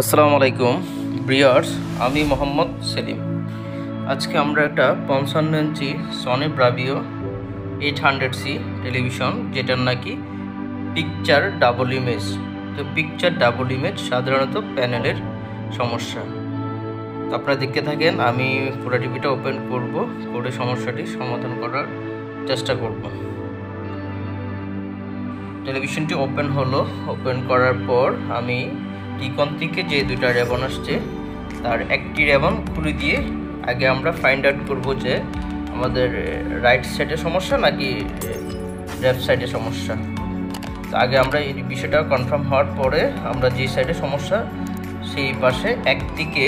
আসসালামু আলাইকুম ব্রিয়ার্স আমি মোহাম্মদ সেলিম। আজকে আমরা একটা পঞ্চান্ন inch Sony Bravia eight hundred C television, যেটার নাকি পিকচার ডাবল ইমেজ তো পিকচার ডাবল ইমেজ সাধারণত প্যানেলের সমস্যা। তো আপনারা দেখতে থাকেন, আমি পুরো টিভিটা ওপেন করব, করে সমস্যাটি সমাধান করার চেষ্টা করব। টেলিভিশনটি ওপেন হলো ওপেন করার পর আমি টিকন থেকে যে দুইটা রেবন আসছে, তার একটি রেবন খুলে দিয়ে আগে আমরা ফাইন্ড আউট করব যে আমাদের রাইট সাইডে সমস্যা নাকি লেফট সাইডে সমস্যা। তো আগে আমরা এই বিষয়টা কনফার্ম হওয়ার পরে আমরা যে সাইডে সমস্যা, সেই পাশে একদিকে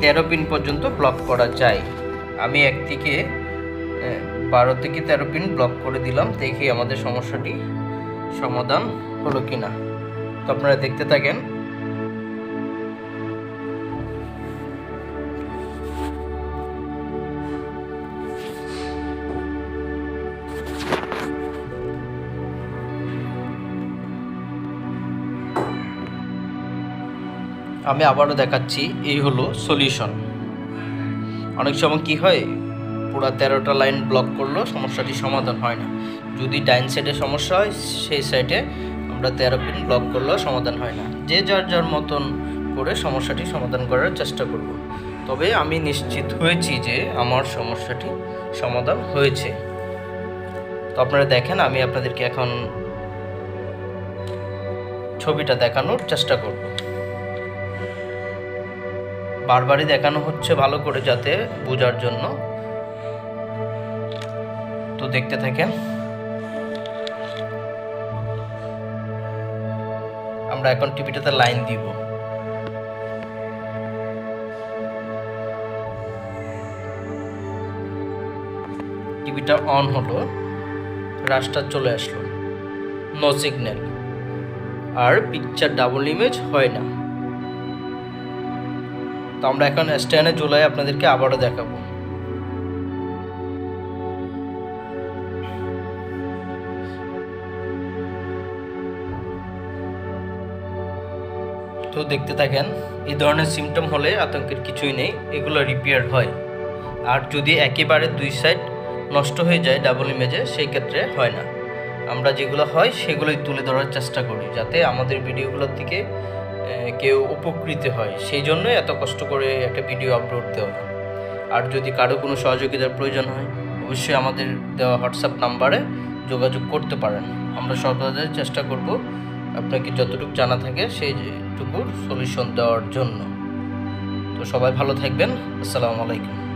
তেরো পিন পর্যন্ত ব্লক করা যায়। আমি একদিকে বারো থেকে তেরো পিন ব্লক করে দিলাম, দেখি আমাদের সমস্যাটি সমাধান হলো কিনা। তো আপনারা দেখতে থাকেন। আমি আবারও দেখাচ্ছি, এই হলো সলিউশন অনেক সময় কি হয়, পুরো তেরোটা লাইন ব্লক করলেও সমস্যাটি সমাধান হয় না। যদি ডাইন সাইডে সমস্যা হয়, সেই সাইডে আমরা তেরো পিন ব্লক করলেও সমাধান হয় না। যে যার যার মতন করে সমস্যাটি সমাধান করার চেষ্টা করব। তবে আমি নিশ্চিত হয়েছি যে আমার সমস্যাটি সমাধান হয়েছে। তো আপনারা দেখেন, আমি আপনাদেরকে এখন ছবিটা দেখানোর চেষ্টা করব। বারবারই দেখানো হচ্ছে ভালো করে যাতে বোঝার জন্য। তো দেখতে থাকেন। আমরা এখন টিভিটাতে লাইন দিব। টিভিটা অন হলো, রাস্তা চলে আসলো। নো সিগন্যাল আর পিকচার ডাবল ইমেজ হয় না। তো আমরা এখন স্ট্যান্ডে জুলাই আপনাদেরকে আবারও দেখাবো। তো দেখতে থাকেন, এই ধরনের সিমটম হলে আতঙ্কের কিছুই নেই, এগুলো রিপেয়ার হয়। আর যদি একেবারে দুই সাইড নষ্ট হয়ে যায় ডাবল ইমেজে সেই ক্ষেত্রে হয় না। আমরা যেগুলো হয়, সেগুলোই তুলে ধরার চেষ্টা করি, যাতে আমাদের ভিডিওগুলোর থেকে কেউ উপকৃত হয়। সেই জন্যই এত কষ্ট করে একটা ভিডিও আপলোড দেওয়া। আর যদি কারও কোনো সহযোগিতার প্রয়োজন হয়, অবশ্যই আমাদের দেওয়া হোয়াটসঅ্যাপ নাম্বারে যোগাযোগ করতে পারেন। আমরা সর্বদা চেষ্টা করব আপনাকে যতটুকু জানা থাকে সেইটুকুর সলিউশন দেওয়ার জন্য। তো সবাই ভালো থাকবেন। আসসালামু আলাইকুম।